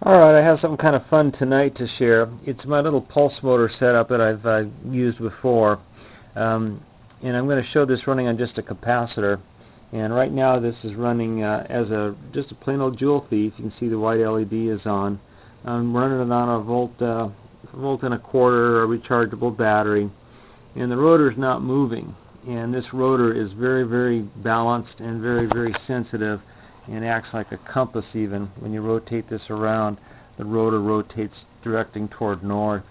Alright, I have something kind of fun tonight to share. It's my little pulse motor setup that I've uh, used before. Um, and I'm going to show this running on just a capacitor. And right now this is running uh, as a just a plain old Joule Thief. You can see the white LED is on. I'm running it on a volt, uh, volt and a quarter, a rechargeable battery. And the rotor is not moving. And this rotor is very, very balanced and very, very sensitive and acts like a compass even. When you rotate this around, the rotor rotates directing toward north.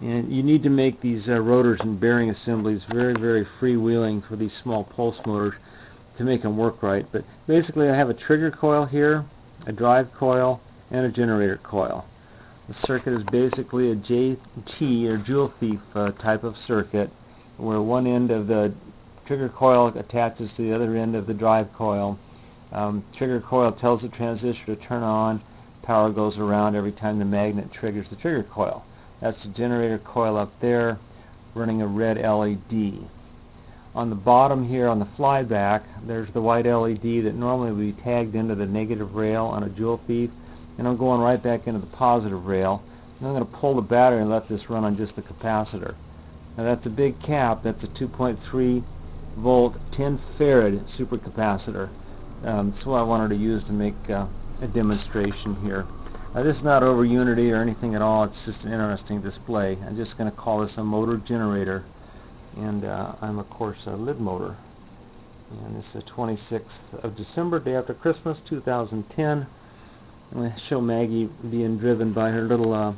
And you need to make these uh, rotors and bearing assemblies very, very freewheeling for these small pulse motors to make them work right. But basically I have a trigger coil here, a drive coil, and a generator coil. The circuit is basically a JT or Joule Thief uh, type of circuit where one end of the trigger coil attaches to the other end of the drive coil um, trigger coil tells the transistor to turn on. Power goes around every time the magnet triggers the trigger coil. That's the generator coil up there running a red LED. On the bottom here on the flyback, there's the white LED that normally would be tagged into the negative rail on a Joule Thief. And I'm going right back into the positive rail. And I'm going to pull the battery and let this run on just the capacitor. Now that's a big cap. That's a 2.3 volt 10 farad supercapacitor. Um, what I wanted to use to make uh, a demonstration here. Uh, this is not over Unity or anything at all. It's just an interesting display. I'm just going to call this a motor generator. And uh, I'm, of course, a Lidmotor. And this is the 26th of December, day after Christmas, 2010. I'm going to show Maggie being driven by her little uh,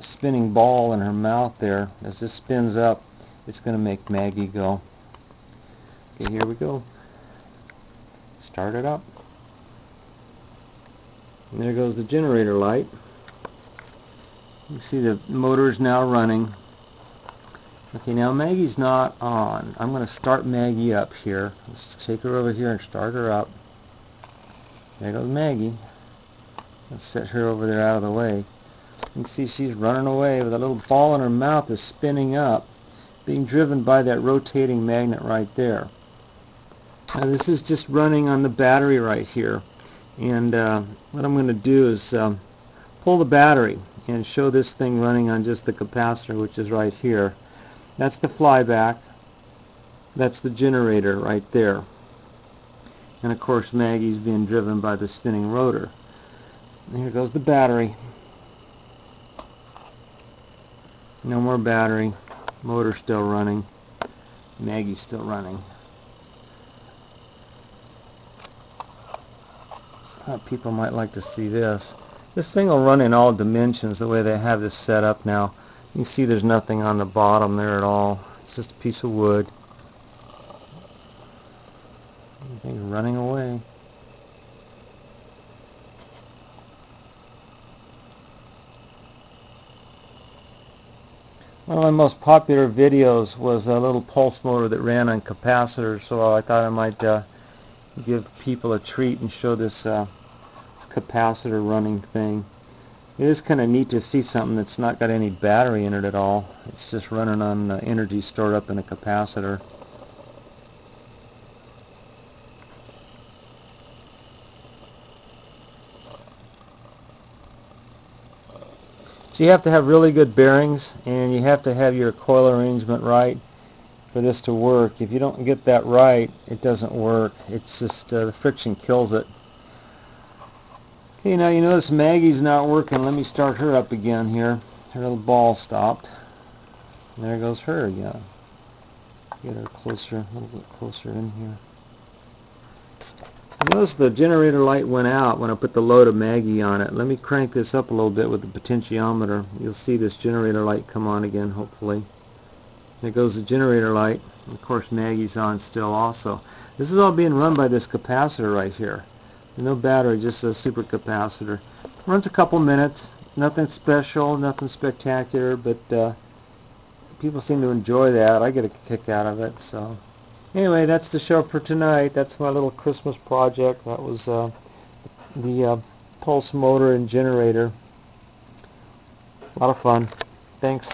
spinning ball in her mouth there. As this spins up, it's going to make Maggie go. Okay, here we go start it up. And there goes the generator light. You see the motor is now running. Okay, now Maggie's not on. I'm going to start Maggie up here. Let's take her over here and start her up. There goes Maggie. Let's set her over there out of the way. You can see she's running away with a little ball in her mouth is spinning up, being driven by that rotating magnet right there. Uh, this is just running on the battery right here. And uh, what I'm going to do is um, pull the battery and show this thing running on just the capacitor which is right here. That's the flyback. That's the generator right there. And of course Maggie's being driven by the spinning rotor. And here goes the battery. No more battery. Motor still running. Maggie's still running Uh, people might like to see this. This thing will run in all dimensions the way they have this set up now. You see there's nothing on the bottom there at all. It's just a piece of wood. Thing's running away. One of my most popular videos was a little pulse motor that ran on capacitors, so I thought I might uh, give people a treat and show this uh, capacitor running thing. It is kind of neat to see something that's not got any battery in it at all. It's just running on uh, energy stored up in a capacitor. So you have to have really good bearings and you have to have your coil arrangement right for this to work. If you don't get that right, it doesn't work. It's just uh, the friction kills it. Okay, now you notice Maggie's not working. Let me start her up again here. Her little ball stopped. And there goes her again. Get her closer, a little bit closer in here. Notice the generator light went out when I put the load of Maggie on it. Let me crank this up a little bit with the potentiometer. You'll see this generator light come on again, hopefully. There goes the generator light. Of course, Maggie's on still also. This is all being run by this capacitor right here. No battery, just a supercapacitor. Runs a couple minutes. Nothing special, nothing spectacular, but uh, people seem to enjoy that. I get a kick out of it. So, anyway, that's the show for tonight. That's my little Christmas project. That was uh, the uh, pulse motor and generator. A lot of fun. Thanks.